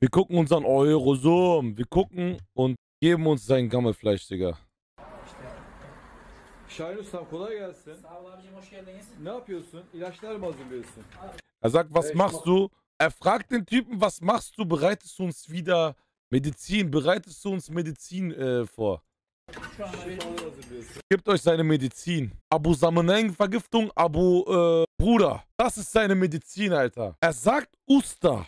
Wir gucken uns an Eurosum. Wir gucken und geben uns sein Gammelfleisch, Digga. Şahin Ustam kolay gelsin. Sağ ol abicim hoş geldiniz. Ne yapıyorsun? İlaçlar mı hazırlıyorsun? Er sagt, was Äh, machst mach- du? Er fragt den Typen, was machst du? Bereitest du uns wieder Medizin? Bereitest du uns Medizin äh, vor? Gibt euch seine Medizin. Abu Sameneng Vergiftung, Abu äh, Bruder. Das ist seine Medizin, Alter. Er sagt Usta.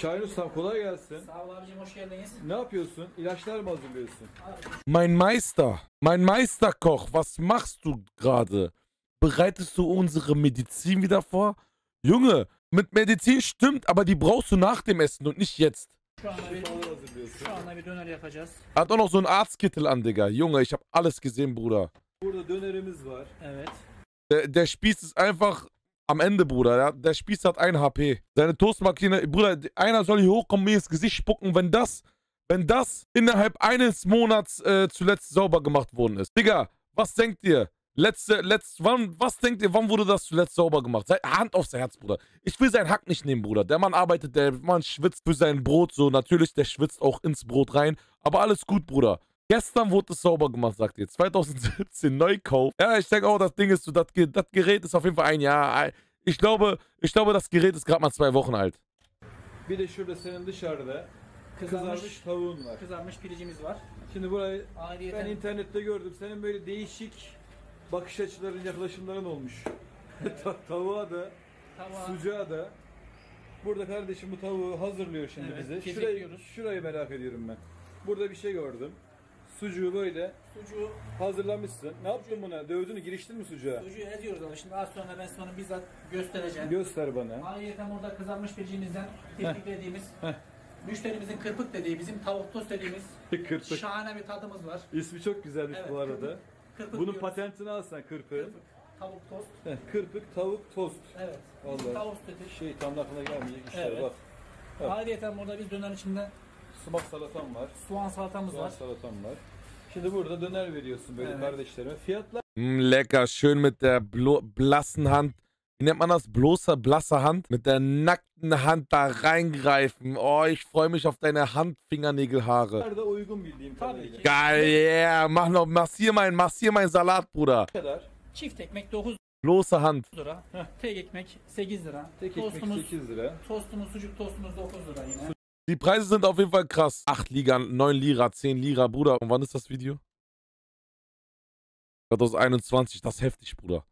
Şahin Ustam kolay gelsin. sağ ol abicim hoş geldiniz. Ne yapıyorsun? İlaçlar mı hazırlıyorsun? Mein Meister, mein Meisterkoch, was machst du gerade? Bereitest du unsere Medizin wieder vor? Junge, mit Medizin stimmt, aber die brauchst du nach dem Essen und nicht jetzt. Şu anda bir Şifalar hazırlıyorsun. şu anda bir döner yapacağız. Hat auch noch so einen Arztkittel an, Digga. Junge, ich hab alles gesehen, Bruder. Burada dönerimiz var. Evet. Der, der Spieß ist einfach am Ende, Bruder. Ja? Der Spieß hat 1 HP. Seine Toastmaschine, Bruder, einer soll hier hochkommen, mir ins Gesicht spucken, wenn das, wenn das innerhalb eines Monats äh, zuletzt sauber gemacht worden ist. Digga, was denkt ihr? Letzte, letzt, wann, was denkt ihr, wann wurde das zuletzt sauber gemacht? Sei, Hand aufs Herz, Bruder. Ich will seinen Hack nicht nehmen, Bruder. Der Mann arbeitet, der Mann schwitzt für sein Brot, so natürlich, der schwitzt auch ins Brot rein. Aber alles gut, Bruder. Gestern wurde es sauber gemacht, sagt ihr. 2017 Neukauf. Ja, ich denke auch, das Ding ist so, das, das Gerät ist auf jeden Fall ein Jahr. Ich glaube, ich glaube, das Gerät ist gerade mal zwei Wochen alt. Bir de şurada senin dışarıda Kızarmış, kızarmış tavuğun var. kızarmış piricimiz var. Şimdi burayı ben Ayrıyeten internette gördüm. Senin böyle değişik bakış açıların, yaklaşımların olmuş. Ta- tavuğa da, tava, sucuğa da. Burada kardeşim bu tavuğu hazırlıyor şimdi Evet, bize. Şurayı, şurayı merak ediyorum ben. Burada bir şey gördüm. Sucuğu böyle sucuğu, hazırlamışsın. Ne yaptın buna? Dövdün mü? Giriştin mi sucuğa? sucuğu eziyoruz abi. Şimdi az sonra ben sana bizzat göstereceğim. Göster bana. Ayrıyeten burada kızarmış piricimizden tepiklediğimiz, Heh. müşterimizin kırpık dediği, bizim tavuk tost dediğimiz Kırpık. şahane bir tadımız var. İsmi çok güzelmiş Evet, bu arada. Kırpık Bunun diyoruz. patentini alsan kırpık. Kırpık, tavuk tost. Heh, Kırpık tavuk tost. Evet. Vallahi. tavuk dedik. Şey tam da aklına gelmeyecek işler Evet. bak. Ayrıyeten burada biz döner içinde Sumak salatam var. soğan salatamız Soğan var. salatam var. Şimdi burada döner veriyorsun böyle Evet. kardeşlerime. Fiyatlar Mm, lecker, schön mit der blassen Hand. Wie nennt man das? Bloße, blasse Hand? Mit der nackten Hand da reingreifen. Oh, ich freue mich auf deine Handfingernägelhaare. da uygun bildiğim Tabii kadarıyla. ki. Geil, yeah. Mach noch, massier mein, massier mein Salat, Bruder. Ne kadar? Çift ekmek 9 Bloße Hand. lira. Tek ekmek 8 lira. Tek ekmek tostumuz, 8 lira. tostumuz, sucuk tostumuz 9 lira yine. Die Preise sind auf jeden Fall krass. 8 Liga, 9 Lira, 10 Lira, Bruder. Und wann ist das Video? 2021, das ist heftig, Bruder.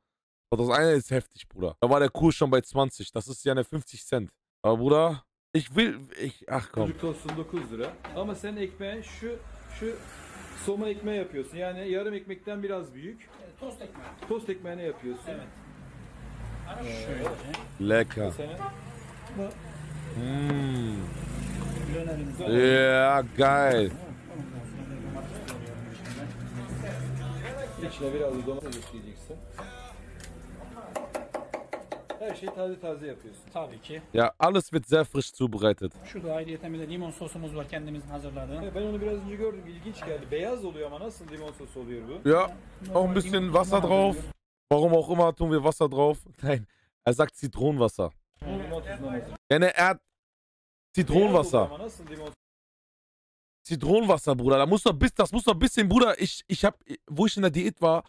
2001 ist heftig, Bruder. Da war der Kurs schon bei 20. Das ist ja eine 50 Cent. Aber Bruder, ich will, ich, ach komm. Sucuk tostun 9 lira. Ama sen ekmeğin şu şu somun ekmeği yapıyorsun. Yani yarım ekmekten biraz büyük. E, Tost ekmek. Tost ekmeğini yapıyorsun. Evet. Şöyle. Lecker. Senin Bu Mm. Ja, geil. içine biraz da domates ekleyeceksin. Her şeyi taze taze yapıyorsun. Tabii ki. Ja, alles wird sehr frisch zubereitet. Şurada ayrıyeten bir de limon sosumuz var kendimizin hazırladığı. Evet, ben onu biraz önce gördüm. İlginç geldi. Beyaz oluyor ama nasıl limon sosu oluyor bu? Ja, auch ein bisschen Wasser drauf. Warum auch immer tun wir Wasser drauf. Nein, er sagt Zitronenwasser. Ne, er hat Zitronenwasser. Zitronenwasser, Bruder. Da muss doch bis, das muss doch ein bisschen, Bruder. Ich, ich hab, wo ich in der Diät war,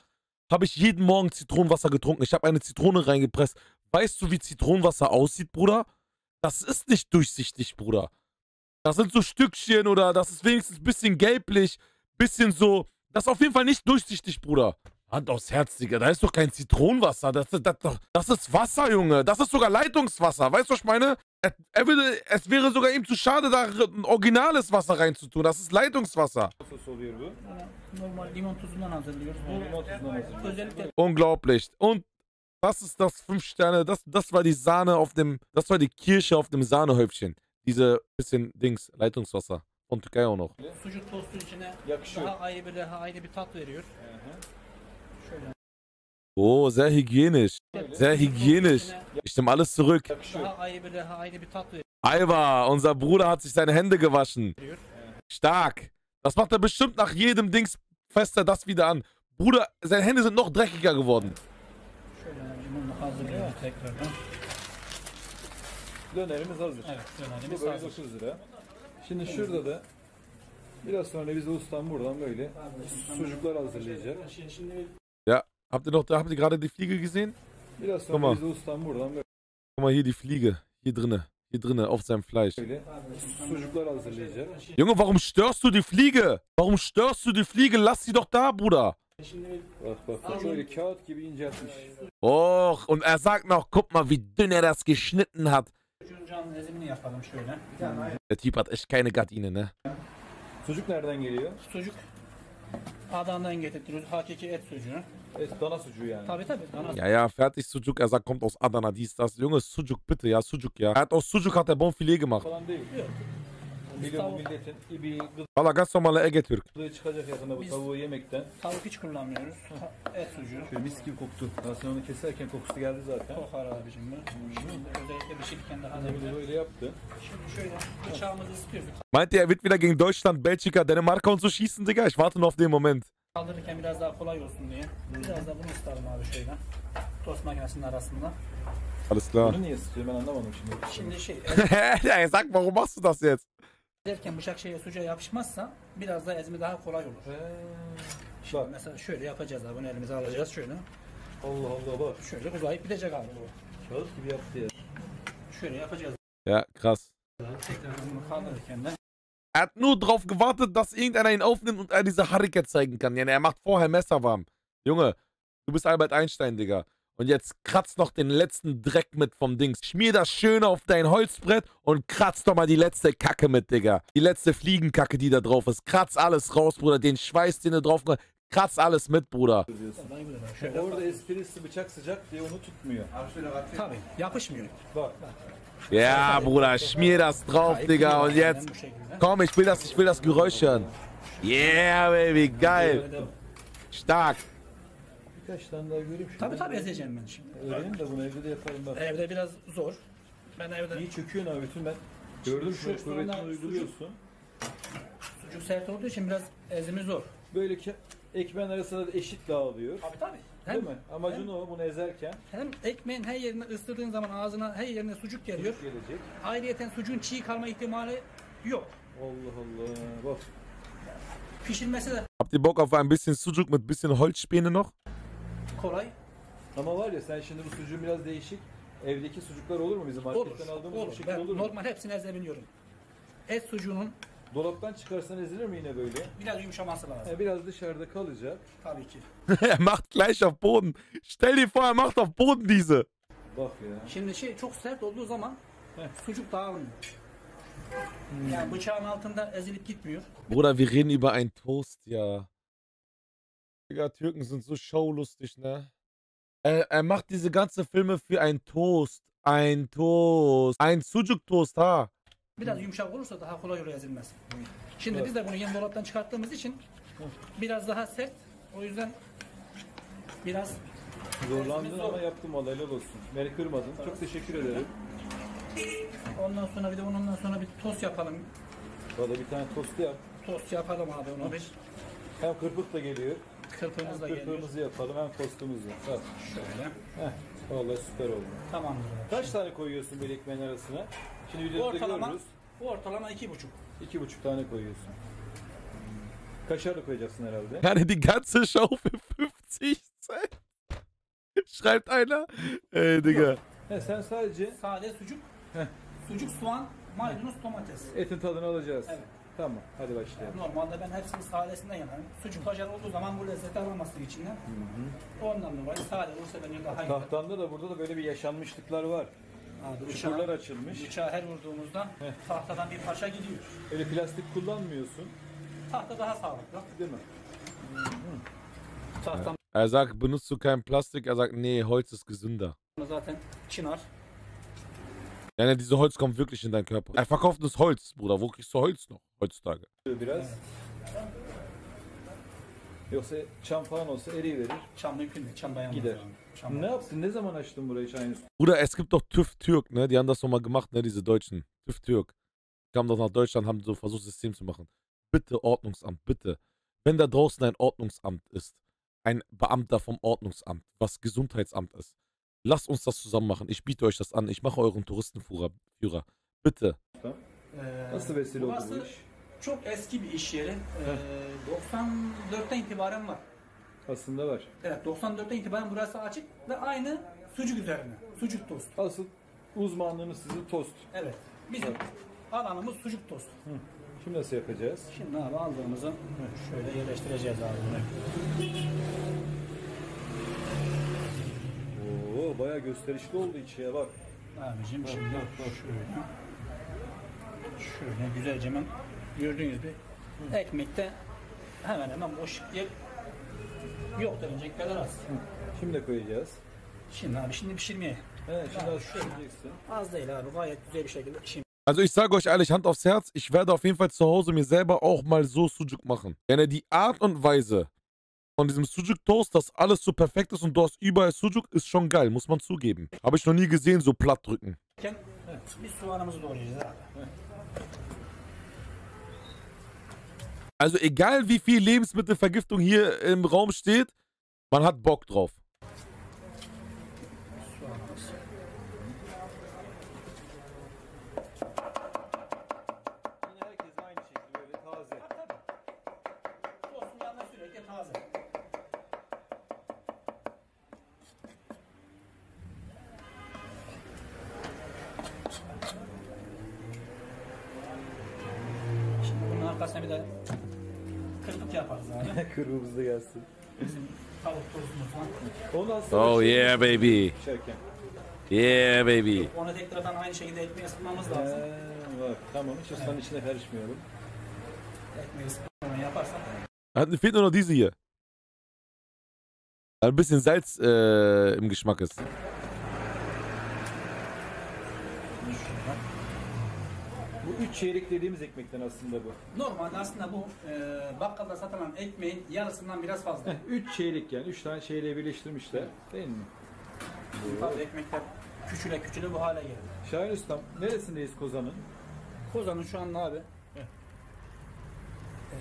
habe ich jeden Morgen Zitronenwasser getrunken. Ich habe eine Zitrone reingepresst. Weißt du, wie Zitronenwasser aussieht, Bruder? Das ist nicht durchsichtig, Bruder. Das sind so Stückchen oder das ist wenigstens ein bisschen gelblich, bisschen so. Das ist auf jeden Fall nicht durchsichtig, Bruder. Hand aufs Herz, Digga. Da ist doch kein Zitronenwasser. Das, das, das, das ist Wasser, Junge. Das ist sogar Leitungswasser. Weißt du, was ich meine? Er, er würde, es wäre sogar ihm zu schade, da ein originales Wasser reinzutun. Das ist Leitungswasser. Unglaublich. Und das ist das fünf Sterne. Das, das war die Sahne auf dem, das war die Kirsche auf dem Sahnehäubchen. Diese bisschen Dings, Leitungswasser. Und Türkei auch noch. sucuk tostu içine Yakışıyor. daha ayrı bir daha ayrı bir tat veriyor. Hı hı. Şöyle. Oh, sehr hygienisch. Sehr hygienisch. Ich nehme alles zurück. Aiwa, unser Bruder hat sich seine Hände gewaschen. Stark. Das macht er bestimmt nach jedem Dings, fässt er das wieder an. Bruder, seine Hände sind noch dreckiger geworden. Dönerimiz hazır. Evet, dönerimiz hazır. 9 lira. Şimdi şurada da biraz sonra bize ustam buradan böyle sucuklar hazırlayacak. Şimdi habt ihr noch, habt ihr gerade die Fliege gesehen? Biraz ustam buradan Guck mal hier die Fliege. Hier drinne. Hier drinne, auf seinem Fleisch. Junge, warum störst du die Fliege? Warum störst du die Fliege? Lass sie doch da, Bruder. Och, und er sagt noch, guck mal, wie dünn er das geschnitten hat. Der Typ hat echt keine Gardine, ne? Sucuk nereden geliyor? Sucuk Adana'dan getirtiyoruz. Hakiki et sucuğu. Et, dana sucuğu yani. Tabii tabii. Dana Ja, ja, fertig Sujuk. Er sagt, kommt aus Adana, dies, das. Junge, Sujuk, bitte, ja, Sujuk, ja. Er hat aus Sujuk hat er Bonfilet gemacht. falan değil. Yok. Biliyorum bu milletin bir Valla ganz normale Ege Türk. gıdığı çıkacak yakında bu Biz- tavuğu yemekten. Tavuk hiç kullanmıyoruz. Ta- Et sucuğu. Şöyle mis gibi koktu. Ben sen onu keserken kokusu geldi zaten. Kokar abicim bu. Özellikle pişirirken daha da de güzel. böyle yaptı. Şimdi şöyle bıçağımızı ısıtıyoruz. Meint ihr, er wird wieder gegen Deutschland, Belgika, Dänemark und so schießen, Digga? Ich warte nur auf den Moment. Kaldırırken biraz daha kolay olsun diye. Biraz da bunu ısıtalım abi şöyle. Tost makinesinin arasında. Alles klar. Bunu niye ısıtıyor ben anlamadım şimdi. Şimdi şey ja, sag, warum machst du das jetzt? Ezerken bıçak şeye sucuğa yapışmazsa biraz da ezme daha kolay olur. He. Şimdi Bak mesela şöyle yapacağız abi. Bunu elimize alacağız şöyle. Allah Allah bak. Şöyle uzayıp gidecek abi bu. Kağıt gibi yaptı ya. Şöyle yapacağız. Ja, krass. Tekrar bunu kaldırırken de Er hat nur drauf gewartet, dass irgendeiner ihn aufnimmt und er diese Harike zeigen kann. Ja, er macht vorher Messer warm. Junge, du bist Albert Einstein, Digga. Und jetzt kratz noch den letzten Dreck mit vom Dings. Schmier das schön auf dein Holzbrett und kratz doch mal die letzte Kacke mit, Digga. Die letzte Fliegenkacke, die da drauf ist. Kratz alles raus, Bruder. Den Schweiß, den du drauf Kratz alles mit, Bruder. Ja, Bruder, schmier das drauf, Digga. Und jetzt, komm, ich will das, ich will das Geräusch hören. Yeah, baby, geil. Stark. Birkaç tane daha göreyim. Tabii tabii ezeceğim ben şimdi. Öğreneyim de bunu evde de yaparım bak. Evde biraz zor. Ben evde İyi çöküyorsun abi bütün ben. Gördüm Şu kuvvetini sucuk- uyguluyorsun. sucuk sert olduğu için biraz ezimi zor. Böyle ke- ekmeğin arasında da eşit dağılıyor. Tabii tabii. Değil Hem, mi? Amacın o bunu ezerken hem ekmeğin her yerine ısırdığın zaman ağzına her yerine sucuk geliyor. gelecek. Ayrıyeten sucuğun çiğ kalma ihtimali yok. Allah Allah. Bak. Pişirmesi de Habt ihr Bock auf ein bisschen Sujuk mit bisschen Holzspäne noch? Kolay. Ama var ya sen şimdi bu sucuğun biraz değişik. Evdeki sucuklar olur mu bizim Olur. marketten aldığımız bu Olur. şekilde Ben olur mu? normal hepsini ezebiliyorum. Et sucuğunun Dolaptan çıkarsan ezilir mi yine böyle? biraz yumuşaması lazım. Ha, biraz dışarıda kalacak. Tabii ki. er macht gleich auf Boden. Stell dir vor, er macht auf Boden diese. Bak ya. Şimdi şey çok sert olduğu zaman Heh. sucuk dağılmıyor. Yani bıçağın altında ezilip gitmiyor. Bruder, wir reden über einen Toast, ja. Digga, Türken sind so schaulustig, ne? Er, er macht diese ganze Filme für einen Toast. Ein Toast. Ein Sujuk-Toast, ha. Biraz yumuşak olursa daha kolay olur ezilmez. Şimdi Evet. biz de bunu yeni dolaptan çıkarttığımız için biraz daha sert. O yüzden biraz Zorlandın ama yaptım valla helal olsun. Beni kırmadın. Çok teşekkür ederim. ondan sonra bir de ondan sonra bir tost yapalım. Valla bir tane tost yap. Tost yapalım abi onu bir. Hem kırpık da geliyor. Kırpığımız da geliyor. kırpığımızı yapalım hem tostumuzu. Bak. Şöyle. Heh. Valla süper oldu. Tamamdır. Kaç tane koyuyorsun böyle ekmeğin arasına? Şimdi videoda Ortalama, görürüz. bu ortalama iki buçuk. İki buçuk tane koyuyorsun. Kaşarlı koyacaksın herhalde. Ja, die ganze Schaufel 50 Cent. Schreibt einer. Ey, Digga. He, sen sadece Sade sucuk. Heh. Sucuk, soğan, maydanoz, domates. etin tadını alacağız. Evet. Tamam hadi başlayalım. Normalde ben hepsini sadesinden yanarım. Sucuk haşar olduğu zaman bu lezzeti alamazsın içinden. Ondan dolayı sade olursa bence daha iyi. Tahtanda da burada da böyle bir yaşanmışlıklar var. Abi, Çukurlar bıçağı, açılmış. bıçağı her vurduğumuzda Heh. tahtadan bir parça gidiyor. Öyle plastik kullanmıyorsun. Tahta daha sağlıklı. Değil mi? Tahtam Er sagt, benutzt du kein Plastik? Er sagt, nee, Holz ist gesünder. zaten çınar. Ja, ne, diese Holz kommt wirklich in deinen Körper. Er verkauft das Holz, Bruder. Wo kriegst du Holz noch heutzutage? Biraz. Yoksa çam falan olsa eriyiverir. Çam mümkün değil. Çam dayanmaz. Gider. yani. Çam Ne yaptın? Ne zaman açtın burayı Şahin Usta? Bruder, es gibt doch TÜV Türk, ne? Die haben das doch mal gemacht, ne? Diese Deutschen. TÜV Türk. Die kamen doch nach Deutschland, haben so versucht, System zu machen. Bitte Ordnungsamt, bitte. Wenn da draußen ein Ordnungsamt ist, ein Beamter vom Ordnungsamt, was Gesundheitsamt ist, Lasst uns das zusammen machen. Ich biete euch das an. Ich mache euren Touristenführer. Führer. Bitte. Ee, Nasıl vesile oldu burası bu iş? çok eski bir iş yeri. Ee, 94'ten itibaren var. Aslında var. Evet 94'ten itibaren burası açık ve aynı sucuk üzerine. Sucuk tost. Asıl uzmanlığınız sizin tost. Evet. Bizim alanımız sucuk tost. Şimdi nasıl yapacağız? Şimdi abi aldığımızı şöyle yerleştireceğiz abi bunu. Oo bayağı gösterişli oldu içeriye bak. Abicim şimdi şöyle. Şöyle güzelce hemen gördüğünüz gibi ekmekte hemen hemen boş yer yok denilecek kadar az. Şimdi de koyacağız. Şimdi abi şimdi pişirmeye. He şimdi az şöyle. pişireceksin. Az değil abi gayet güzel bir şekilde pişirmeye. Also ich sage euch ehrlich, Hand aufs Herz, ich werde auf jeden Fall zu Hause mir selber auch mal so Sujuk machen. Denn die Art und Weise von diesem Sujuk Toast, dass alles so perfekt ist und du hast überall Sujuk, ist schon geil, muss man zugeben. Habe ich noch nie gesehen, so platt drücken. Also egal wie viel Lebensmittelvergiftung hier im Raum steht, man hat Bock drauf. Arkasına bir de kırpık yaparız abi. Kırmızı gelsin. Bizim tavuk tozumuz falan. Onu aslında Oh şey yeah baby. pişerken. Yeah baby. Onu tekrardan aynı şekilde ekmeğe ısıtmamız lazım. bak tamam hiç ustanın içine karışmayalım. Ekmeği ısıtmadan yaparsak Hat- Fehlt nur noch diese hier. Da ein bisschen Salz äh, im Geschmack ist. Bu üç çeyrek dediğimiz ekmekten aslında bu. Normalde aslında bu e, bakkalda satılan ekmeğin yarısından biraz fazla. Heh, üç çeyrek yani. Üç tane çeyreği birleştirmişler. Değil mi? Tabii ekmekler küçüle küçüle bu hale geldi. Şahin Ustam neresindeyiz Kozan'ın? Kozan'ın şu anda abi e,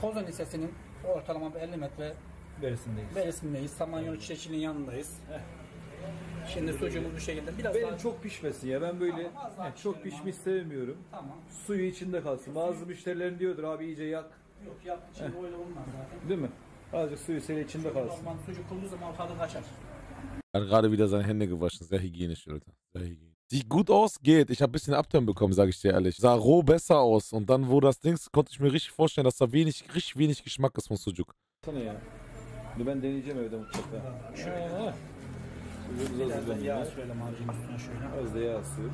Kozan Lisesi'nin ortalama bir 50 metre Neresindeyiz? berisindeyiz. Samanyolu Çiçekçiliğin yanındayız. Şimdi sucuğumuz bu şekilde biraz Benim daha çok pişmesin ya. Ben böyle Tamam, az daha çok pişirelim pişmiş sevmiyorum. tamam. Suyu içinde kalsın. Bazı müşterilerin diyordur abi iyice yak. Yok yap şimdi öyle olmaz zaten. Değil mi? Azıcık suyu sele içinde kalsın. Normal sucuk olduğu zaman o tadı kaçar. Er hat gerade wieder seine Hände gewaschen. Sehr hygienisch, Alter. Sehr hygienisch. Sieht gut aus, geht. Ich habe ein bisschen Abturn bekommen, sage ich dir ehrlich. Sah roh besser aus. Und dann, wo das Dings, konnte ich mir richtig vorstellen, dass da wenig, richtig wenig Geschmack ist von Sujuk. Sana ya. Bunu ben deneyeceğim evde mutlaka. Şöyle. Biraz da hazırlayalım. yağ sürelim abicim üstüne şöyle. Az da yağ sür.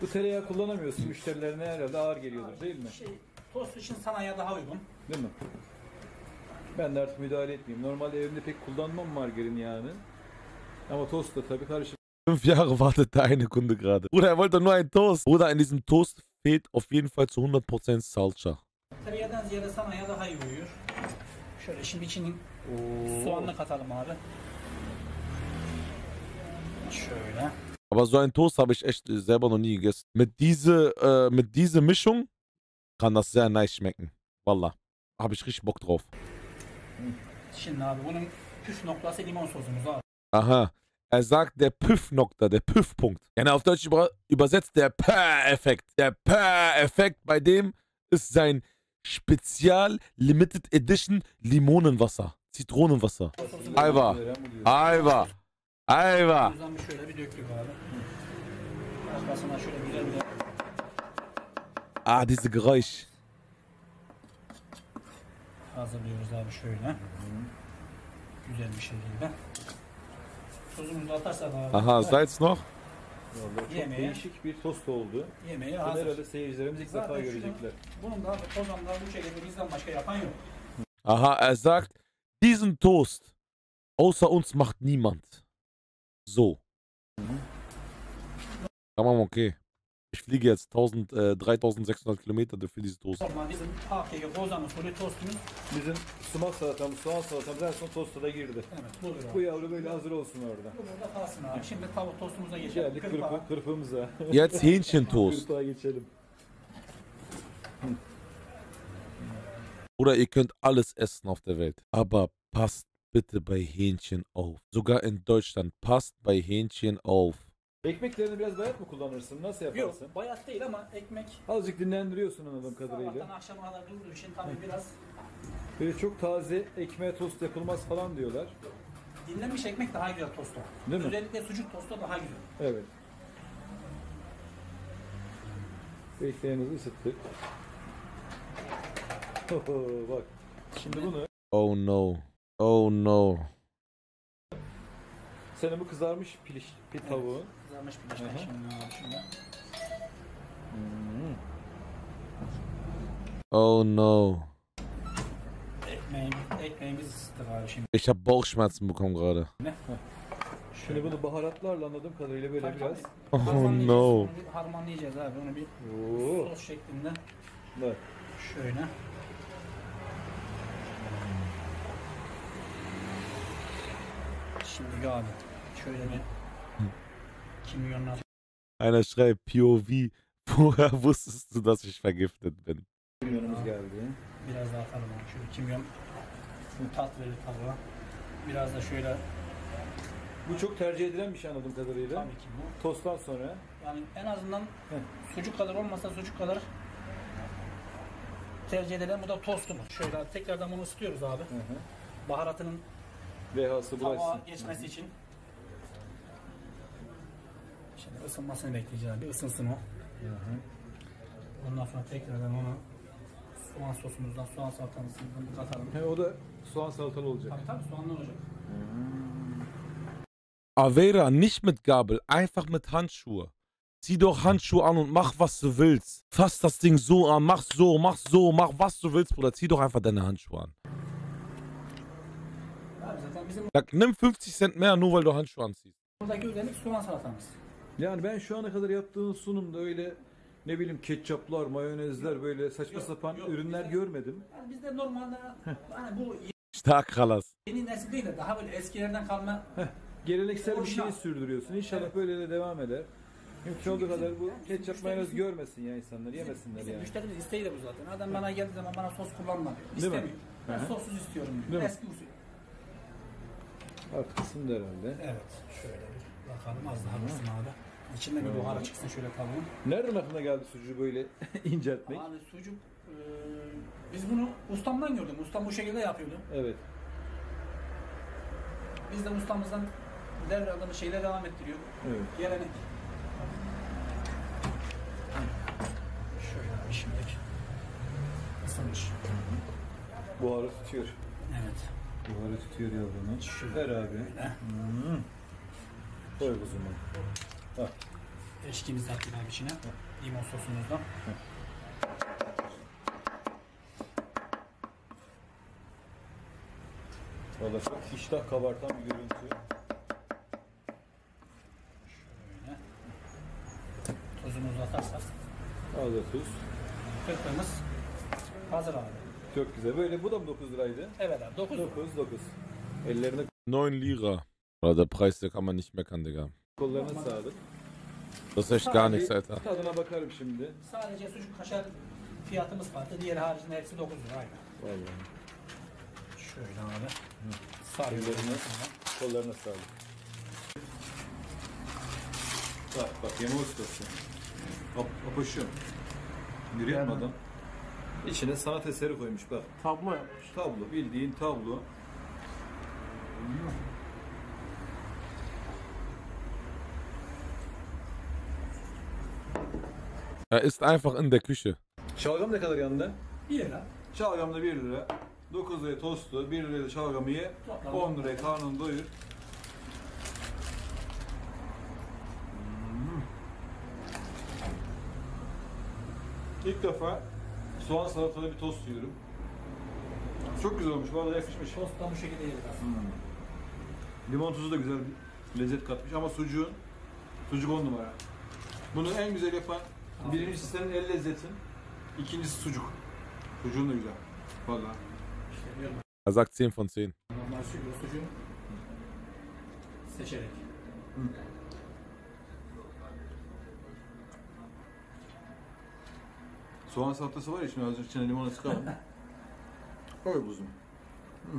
Bu tereyağı kullanamıyorsun. Müşterilerine herhalde ağır geliyordur değil mi? Şey, tost için sanayiye daha uygun. Değil mi? Ben de artık müdahale etmeyeyim. Normalde evimde pek kullanmam margarin yağını. Ama tost da tabii karışık. Fünf Jahre wartet der eine Kunde gerade. Bruder, er wollte nur einen Toast. Bruder, in diesem Toast fehlt auf jeden Fall zu 100% Salsa. Tereyağından ziyade sanayiye daha iyi uyuyor. Şöyle şimdi içinin soğanını katalım abi. Şöyle. Aber so einen Toast habe ich echt selber noch nie gegessen. Mit diese, äh, mit diese Mischung kann das sehr nice schmecken. Wallah. Habe ich richtig Bock drauf. Şimdi abi bunun püf noktası limon sosumuz abi. Aha. Er sagt der Püff-Nokter, der Püffpunkt. Ja, auf Deutsch über übersetzt der Pah-Effekt. Der Pah-Effekt bei dem ist sein Spezial Limited Edition Limonenwasser. Zitronenwasser. Ayva. Ayva. Ayva. Buradan bir şöyle bir döktük abi. Arkasına şöyle güzel bir Ah, diese Geräusch. hazırlıyoruz abi şöyle. Güzel bir şekilde. Tuzumuzu da atarsak abi. Aha, Salz noch? Vallahi çok Yemeğe. değişik bir tost oldu. Yemeği Bunu hazır. herhalde seyircilerimiz ilk defa şunu- görecekler. Bunun da abi Kozan'da bu şekilde bizden başka yapan yok. Aha, er sagt, diesen Toast außer uns macht niemand. So. Tamam, okay. Ich fliege jetzt 1000, äh, 3600 Kilometer für dieses Toast. Normal bizim hakiki Kozan usulü tostumuz. Bizim sumak salatamız, soğan salatamız en son tosta da girdi. Evet budur Bu abi. yavru böyle hazır olsun orada. Bu burada kalsın abi. Şimdi tavuk tostumuza geçelim. Geldik Kırpa. kırpı, kırpımıza. Jetzt Hähnchentoast. Geçelim. Oder ihr könnt alles essen auf der Welt. Aber passt bitte bei Hähnchen auf. Sogar in Deutschland passt bei Hähnchen auf. Ekmeklerini biraz bayat mı kullanırsın? Nasıl yaparsın? Yok bayat değil ama ekmek Azıcık dinlendiriyorsun anladığım sabahtan kadarıyla. akşama kadar durduğu için tabii biraz Böyle çok taze ekmeğe tost yapılmaz falan diyorlar. dinlenmiş ekmek daha güzel tosta. Değil mi? Özellikle sucuk tosta daha güzel. Evet. Ekmeğimizi ısıttık. Bak. Şimdi bunu Oh no. Oh no. senin bu kızarmış piliş, bir tavuğun. Kızarmış pirinç Hı şimdi abi. Hmm. Oh no. Ekmeğimiz, ekmeğimizi ısıttık abi şimdi. Ich habe Bauchschmerzen bekommen gerade. Şimdi bunu baharatlarla anladığım kadarıyla böyle Tabii, biraz. tabii. Oh Harmanlayacağız, no. onu bir Harmanlayacağız abi onu bir Oo. sos şeklinde Bak. şöyle. Şimdi abi şöyle bir kimyonlar Einer schreibt POV. Woher wusstest du, dass ich vergiftet bin? Kimyonumuz geldi. biraz daha atalım abi. Şöyle kimyon tat verir tavuğa. Biraz da şöyle Bu çok tercih edilen bir şey anladığım kadarıyla. tabii ki bu. Tosttan sonra. Yani en azından Heh. sucuk kadar olmasa sucuk kadar tercih edilen bu da tostumuz. Şöyle tekrardan bunu ısıtıyoruz abi. Hı hı. Baharatının Vehası tavuğa bulaşsın. geçmesi için. Şimdi ısınmasını bekleyeceğiz. Bir ısınsın o. Hı hı. Ondan sonra tekrardan onu soğan sosumuzdan, soğan salatamızdan katalım. He, o da soğan salatalı olacak. Tabii tabii soğanlı olacak. Avera, nicht mit Gabel, einfach mit Handschuhe. Zieh doch Handschuhe an und mach, was du willst. Fass das Ding so an, mach so, mach so, mach, was du willst, Bruder. Zieh doch einfach deine Handschuhe an. Bizim Sag, nimm 50 Cent mehr, nur weil du Handschuhe anziehst. buradaki özellik soğan salatamız. Yani ben şu ana kadar yaptığın sunumda öyle ne bileyim ketçaplar, mayonezler böyle saçma Yok, sapan yok. ürünler Bizde- görmedim. Yani bizde normalde hani bu Stark, Kralas. yeni nesil değil de daha böyle eskilerden kalma Geleneksel bir Orijinal. şeyi sürdürüyorsun. İnşallah Evet. böyle de devam eder. Mümkün olduğu kadar bu ketçap mayonez görmesin ya insanlar, yemesinler Bizim yani. müşterimiz isteği de bu zaten. Adam bana geldiği zaman bana sos kullanma diyor. Değil mi? İstemiyor. Ben Hı hı. sossuz istiyorum diyor. Değil mi? Eski usul. Artık ısındı herhalde. Evet. Şöyle bir bakalım az daha dursun abi. İçinden bir buhara çıksın şöyle tavuğun. Nereden aklına geldi sucuğu böyle inceltmek? Abi sucuk eee, biz bunu ustamdan gördüm. Ustam bu şekilde yapıyordu. Evet. Biz de ustamızdan devraldığımız şeyle devam ettiriyor. Evet. Gelenek. Şöyle abi şimdilik ısınmış. Buharı tutuyor. Evet. Buharı tutuyor yavrunu. Ver abi. Hmm. Koy kuzumu. Bak. Eşkimizi attık abi içine. Limon sosumuzdan. Valla çok iştah kabartan bir görüntü. Şöyle. Tuzumuzu atarsak Az da tuz. kırpığımız hazır abi. Çok güzel. Böyle bu da mı 9 liraydı? Evet abi 9 9 9. Ellerine 9 Lira. Oder der Preis, der kann man nicht meckern, Digga. kollarına sağlık. Das ist echt gar nichts, Alter. Tadına bakarım şimdi. Sadece sucuk kaşar fiyatımız farklı. Diğer haricinde hepsi 9 lira aynı. Vallahi. Şöyle abi. Sarıyoruz. Ellerine, kollarına sağlık. Bak bak yeme ustası. Ap, apaşım. Yürüyen adam. İçine sanat eseri koymuş bak. Tablo yapmış. Tablo bildiğin tablo. Er ist einfach in der Küche. Şalgam ne kadar yanında? 1 lira. Şalgamda 1 lira. 9 liraya tostu, 1 liraya da şalgamı ye. Toplam 10 liraya karnını doyur. Hmm. İlk defa soğan salatalı bir tost yiyorum. Çok güzel olmuş, bu arada yakışmış. Tost da bu şekilde yedik aslında. Limon tuzu da güzel bir lezzet katmış ama sucuğun, sucuk 10 numara. Bunu en güzel yapan birincisi senin el lezzetin, ikincisi sucuk. Sucuğun da güzel. Vallahi. İşte diyorum. Er sagt 10 von 10. Normal sucuğu sucuğu seçerek. Soğan salatası var ya şimdi azıcık içine limonu sıkalım. Koy buzum. Hı.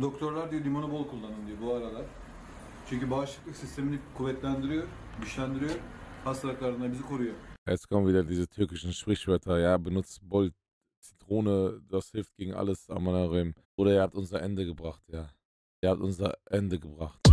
Doktorlar diyor limonu bol kullanın diyor bu aralar. Çünkü bağışıklık sistemini kuvvetlendiriyor, güçlendiriyor. Hastalıklardan bizi koruyor. Jetzt kommen wieder diese türkischen Sprichwörter. Ja, benutzt Boll, Zitrone, das hilft gegen alles. Amarim. Oder ihr habt unser Ende gebracht, ja. Ihr habt unser Ende gebracht.